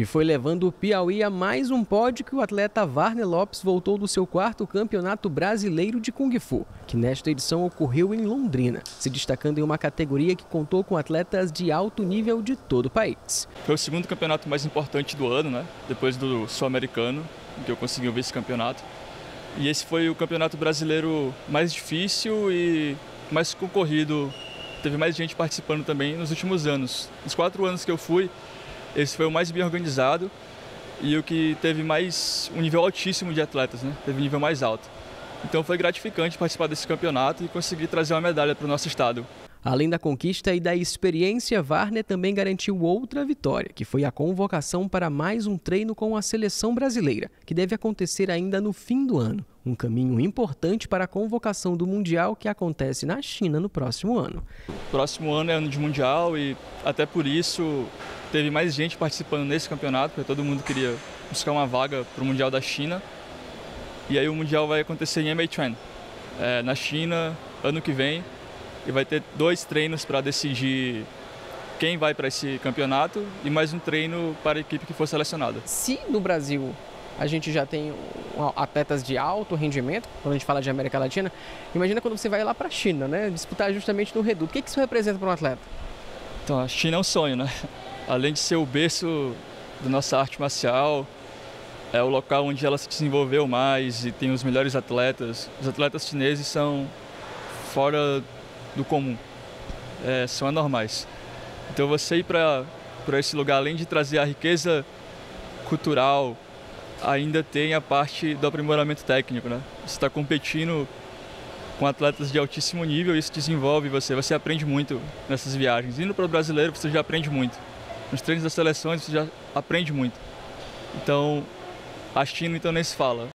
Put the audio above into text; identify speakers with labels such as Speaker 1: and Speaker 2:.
Speaker 1: e foi levando o Piauí a mais um pódio que o atleta Varner Lopes voltou do seu quarto campeonato brasileiro de Kung Fu, que nesta edição ocorreu em Londrina, se destacando em uma categoria que contou com atletas de alto nível de todo o país.
Speaker 2: Foi o segundo campeonato mais importante do ano, né? Depois do Sul-Americano, que eu consegui o vice-campeonato. E esse foi o campeonato brasileiro mais difícil e mais concorrido. Teve mais gente participando também nos últimos anos. Nos quatro anos que eu fui, esse foi o mais bem organizado e o que teve mais um nível altíssimo de atletas, né? Teve um nível mais alto. Então foi gratificante participar desse campeonato e conseguir trazer uma medalha para o nosso estado.
Speaker 1: Além da conquista e da experiência, Varner também garantiu outra vitória, que foi a convocação para mais um treino com a seleção brasileira, que deve acontecer ainda no fim do ano. Um caminho importante para a convocação do Mundial que acontece na China no próximo ano.
Speaker 2: Próximo ano é ano de Mundial e até por isso teve mais gente participando nesse campeonato, porque todo mundo queria buscar uma vaga para o Mundial da China. E aí o Mundial vai acontecer em Meituan, é, na China, ano que vem e vai ter dois treinos para decidir quem vai para esse campeonato e mais um treino para a equipe que for selecionada.
Speaker 1: Se no Brasil a gente já tem atletas de alto rendimento, quando a gente fala de América Latina, imagina quando você vai lá para a China, né, disputar justamente no reduto. O que, que isso representa para um atleta?
Speaker 2: Então, a China é um sonho, né? Além de ser o berço da nossa arte marcial, é o local onde ela se desenvolveu mais e tem os melhores atletas. Os atletas chineses são fora do comum, é, são anormais. Então você ir para esse lugar, além de trazer a riqueza cultural, ainda tem a parte do aprimoramento técnico, né? Você está competindo com atletas de altíssimo nível, isso desenvolve você, você aprende muito nessas viagens. Indo para o brasileiro, você já aprende muito. Nos treinos das seleções, você já aprende muito. Então, a China então nem se fala.